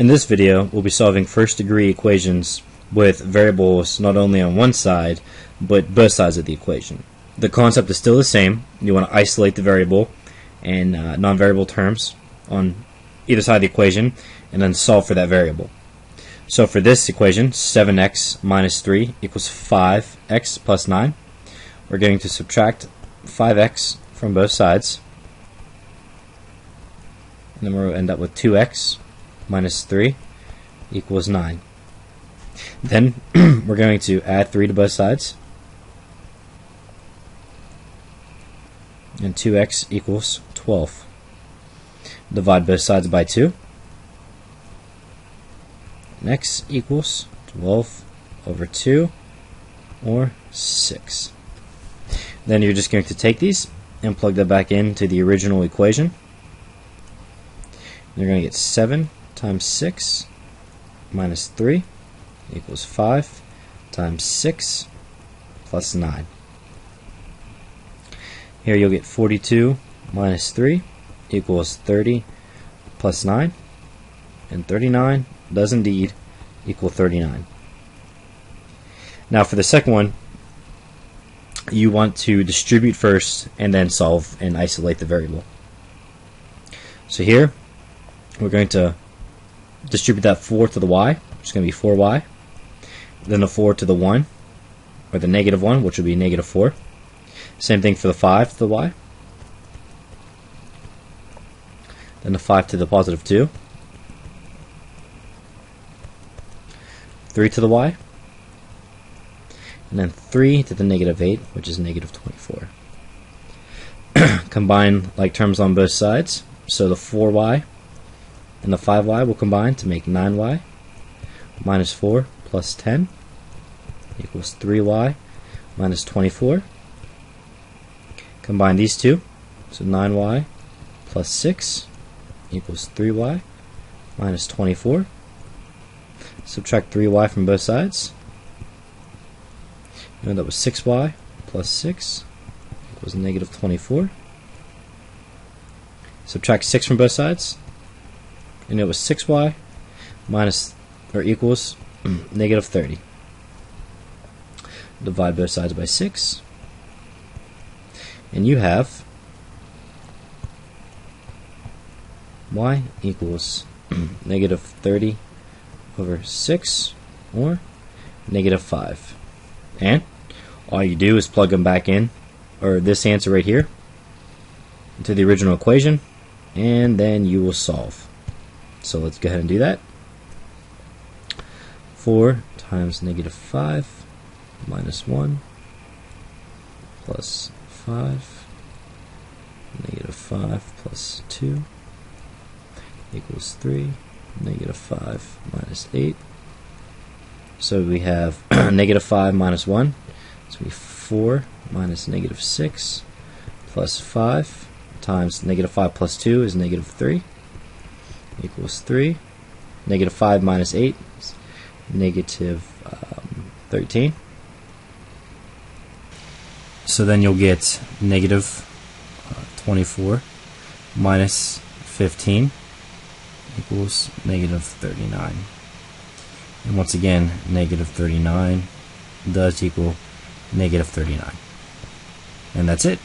In this video, we'll be solving first degree equations with variables not only on one side, but both sides of the equation. The concept is still the same. You want to isolate the variable and uh, non-variable terms on either side of the equation and then solve for that variable. So for this equation, 7x minus 3 equals 5x plus 9. We're going to subtract 5x from both sides. And then we'll end up with 2x minus 3 equals 9. Then we're going to add 3 to both sides. And 2x equals 12. Divide both sides by 2. And x equals 12 over 2 or 6. Then you're just going to take these and plug them back into the original equation. You're going to get 7 times 6 minus 3 equals 5 times 6 plus 9. Here you'll get 42 minus 3 equals 30 plus 9. And 39 does indeed equal 39. Now for the second one, you want to distribute first and then solve and isolate the variable. So here, we're going to distribute that 4 to the y, which is going to be 4y. Then the 4 to the 1, or the negative 1, which would be negative 4. Same thing for the 5 to the y. Then the 5 to the positive 2. 3 to the y. And then 3 to the negative 8, which is negative 24. Combine like terms on both sides. So the 4y and the 5y will combine to make 9y minus 4 plus 10 equals 3y minus 24. Combine these two, so 9y plus 6 equals 3y minus 24. Subtract 3y from both sides. You end up with 6y plus 6 equals negative 24. Subtract 6 from both sides and it was 6y minus or equals mm, negative 30. Divide both sides by 6. And you have y equals mm, negative 30 over 6 or negative 5. And all you do is plug them back in, or this answer right here, into the original equation, and then you will solve. So let's go ahead and do that. 4 times negative 5 minus 1 plus 5 negative 5 plus 2 equals 3 negative 5 minus 8 so we have negative 5 minus 1 so we 4 minus negative 6 plus 5 times negative 5 plus 2 is negative 3 equals 3. Negative 5 minus 8 is negative, um, 13. So then you'll get negative, uh, 24 minus 15 equals negative 39. And once again, negative 39 does equal negative 39. And that's it.